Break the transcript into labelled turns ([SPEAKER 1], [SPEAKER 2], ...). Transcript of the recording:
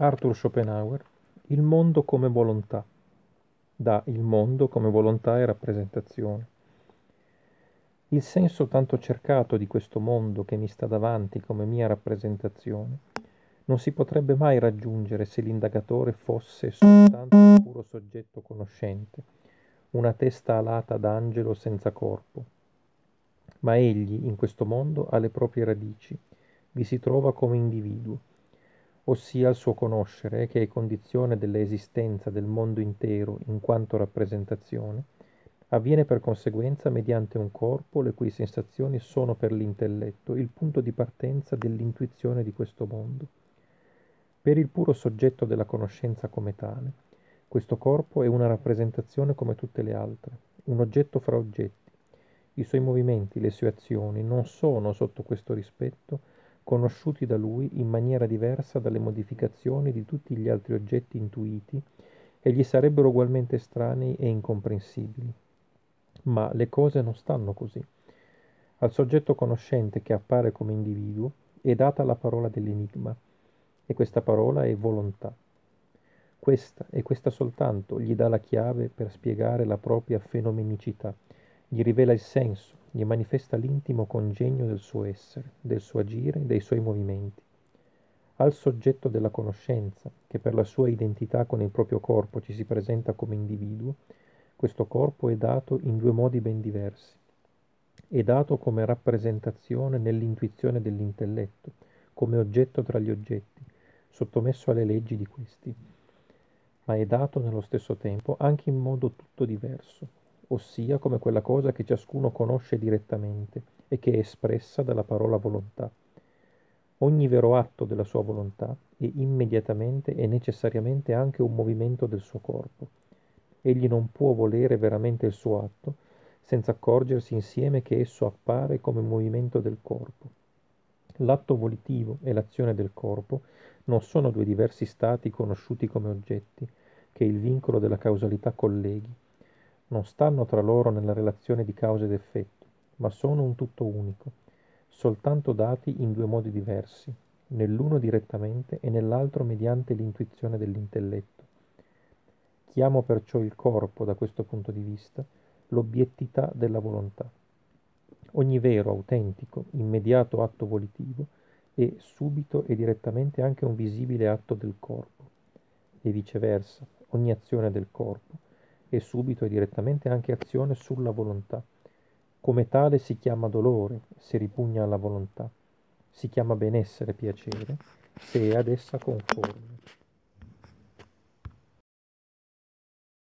[SPEAKER 1] Arthur Schopenhauer, il mondo come volontà. Da il mondo come volontà e rappresentazione. Il senso tanto cercato di questo mondo che mi sta davanti come mia rappresentazione non si potrebbe mai raggiungere se l'indagatore fosse soltanto un puro soggetto conoscente, una testa alata d'angelo senza corpo. Ma egli in questo mondo ha le proprie radici, vi si trova come individuo ossia il suo conoscere, che è condizione dell'esistenza del mondo intero in quanto rappresentazione, avviene per conseguenza mediante un corpo le cui sensazioni sono per l'intelletto il punto di partenza dell'intuizione di questo mondo. Per il puro soggetto della conoscenza come tale, questo corpo è una rappresentazione come tutte le altre, un oggetto fra oggetti. I suoi movimenti, le sue azioni non sono, sotto questo rispetto, conosciuti da lui in maniera diversa dalle modificazioni di tutti gli altri oggetti intuiti e gli sarebbero ugualmente estranei e incomprensibili. Ma le cose non stanno così. Al soggetto conoscente che appare come individuo è data la parola dell'enigma, e questa parola è volontà. Questa e questa soltanto gli dà la chiave per spiegare la propria fenomenicità, gli rivela il senso, gli manifesta l'intimo congegno del suo essere, del suo agire, dei suoi movimenti. Al soggetto della conoscenza, che per la sua identità con il proprio corpo ci si presenta come individuo, questo corpo è dato in due modi ben diversi. È dato come rappresentazione nell'intuizione dell'intelletto, come oggetto tra gli oggetti, sottomesso alle leggi di questi, ma è dato nello stesso tempo anche in modo tutto diverso, ossia come quella cosa che ciascuno conosce direttamente e che è espressa dalla parola volontà. Ogni vero atto della sua volontà è immediatamente e necessariamente anche un movimento del suo corpo. Egli non può volere veramente il suo atto senza accorgersi insieme che esso appare come movimento del corpo. L'atto volitivo e l'azione del corpo non sono due diversi stati conosciuti come oggetti, che il vincolo della causalità colleghi, non stanno tra loro nella relazione di causa ed effetto, ma sono un tutto unico, soltanto dati in due modi diversi, nell'uno direttamente e nell'altro mediante l'intuizione dell'intelletto. Chiamo perciò il corpo, da questo punto di vista, l'obiettità della volontà. Ogni vero, autentico, immediato atto volitivo è subito e direttamente anche un visibile atto del corpo, e viceversa, ogni azione del corpo e subito e direttamente anche azione sulla volontà. Come tale si chiama dolore se ripugna alla volontà, si chiama benessere piacere se è ad essa conforme.